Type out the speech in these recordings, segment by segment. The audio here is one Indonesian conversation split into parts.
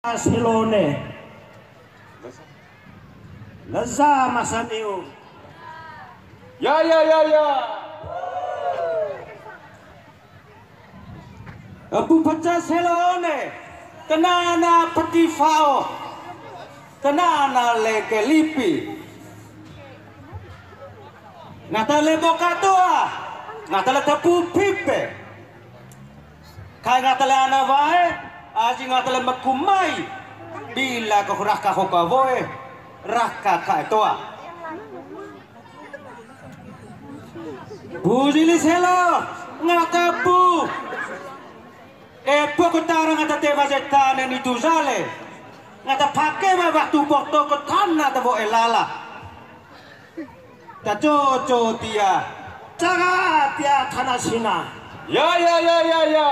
Silone. Laza masaniu. Ya ya ya ya. Abu pecah Silone. Kenana peti fao. Kenana leke lipi. Ngatale bokatua. Ngatale tepu pipe. Kai ngatale ana vae. Aji ngatale makumai. Bila kau raka hoka voe. Raka kai toa. Bujili selo. Ngatapu. E poco tara ngata te vazetane ni tuzale. Ngata pake ma waktu bokto ko tanna ta vo elala. Ta jojo tia. Jaga tia tanasina. Ya ya ya ya ya.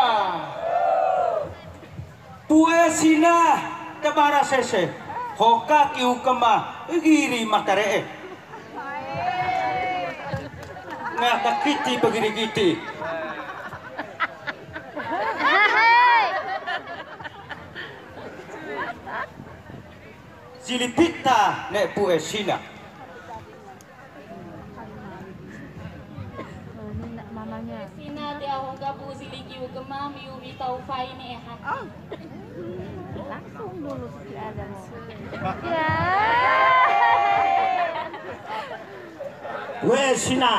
Pue sina tabara sese. Hoka ki ukama giri matare. Ngata kiti begini kiti. Silipita ne pue sina. Mamanya Sina ti ako gabu siligi u gemam yu bitau fai ni ehat. langsung dulu si Adam ya Pue sina.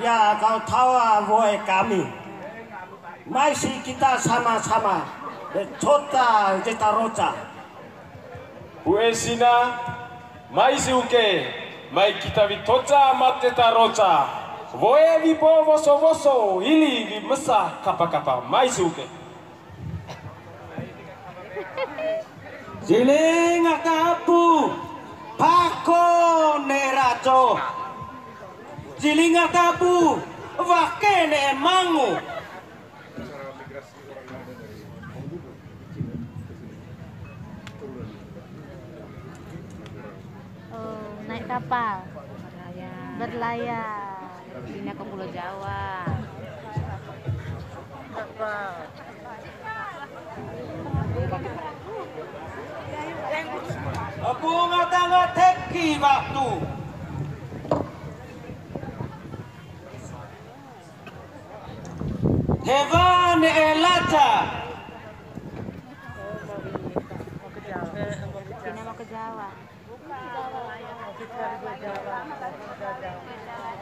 Ya kau tawa voe kami. Masih kita sama-sama. Cota kita roca. Buesina mai siuke mai kita vi toca mate taroca. Voe vi po voso voso ili vi mesa kapa kapa mai siuke. Siling atapu. Pako neraco. Siling atapu. Wakene mangu. oh, naik kapal berlayar ini ke Pulau Jawa Aku ngata teki waktu. Hewan elaca. Jawa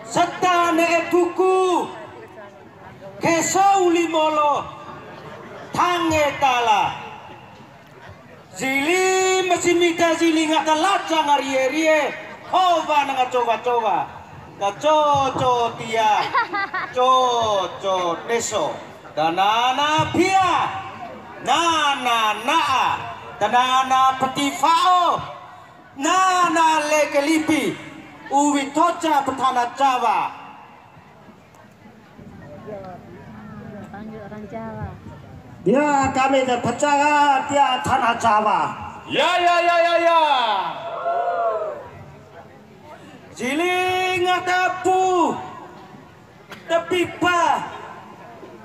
Setane tuku. Kesau limolo. Tange tala. Zili masih mika zili ngata laca ngarie rie. Hova nga coba coba. Ka coco tia. Coco deso. Danana pia. Nana naa. Danana petifao. Nana lekelipi. Uwi toca petana Jawa. panggil orang Jawa Dia kami percaya dia tanah Jawa. Ya ya ya ya ya. Jiling atapu. Tepipa.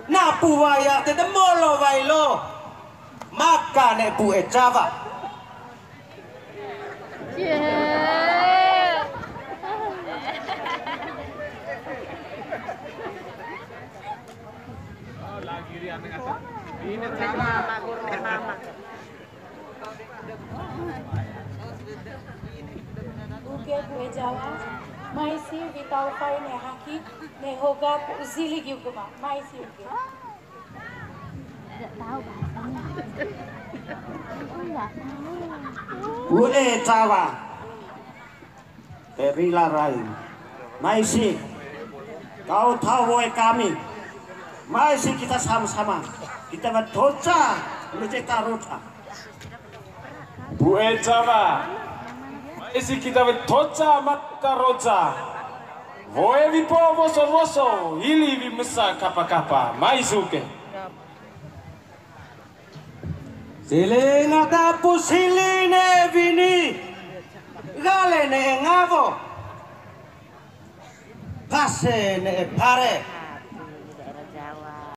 Napu waya te demolo wailo. Maka ne pu e Jawa. Uke bue Jawa, maisi vitau fai ne haki, ne hoga uzili giuguma, maisi uke. Tidak tahu bahasanya. Perila rai. Maisi. Kau tahu woe kami. Maisi kita sama-sama. Kita berdosa mencetak rota. Bue Jawa. Mai si kita vi toca mate roca. Voe vi po voso voso ili vi mesa kapa kapa mai Τηλίνατα που σιλίνε βινή, γάλενε εγάβο, πάσενε πάρε.